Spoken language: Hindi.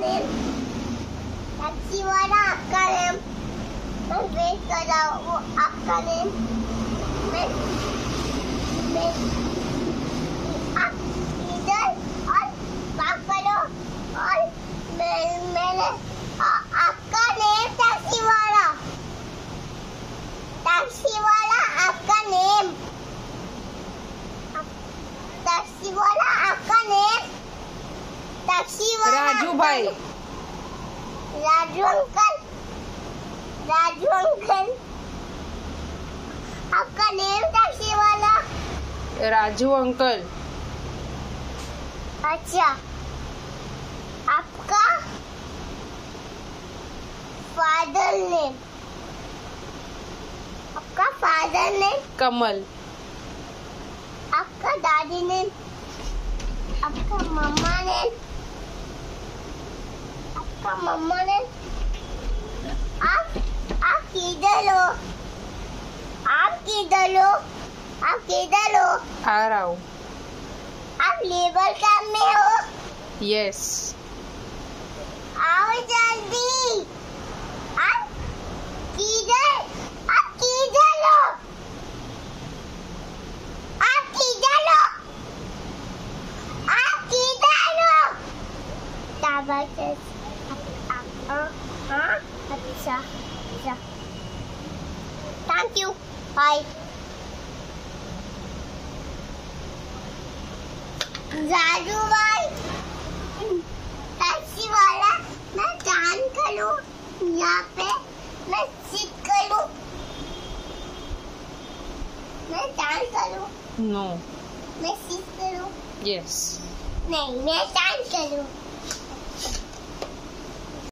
नेम टैक्सी वाला आपका नेम मैं वेट कर रहा हूँ वो आपका नेम मैं मैं आप इधर और बात करो और मैं मैंने आ- आपका नेम टैक्सी वाला टैक्सी वाला आपका नेम टैक्सी वाला आपका नेम टैक्सी वाला राजू भाई। राजू अंकल राजू अंकल आपका नेम टैक्सी वाला? राजू अंकल। अच्छा। आपका फादर नेम आपका फादर नेम कमल। आपका दादी नेम आपका मम्मा नेम आपका मम्मा नेम आप आप किधर हो आप किधर हो आप किधर हो आ रहा हूँ आप लेबर कैंप में हो यस आओ जल्दी आप किधर आप किधर हो आप किधर हो आप किधर हो हाँ अच्छा अच्छा थैंक यू बाय राजू भाई। टैक्सी वाला मैं जान करूँ यहाँ पे मैं सीट करूँ। मैं जान करूँ। No no. मैं सीट करूँ। Yes yes. नहीं मैं जान करूँ।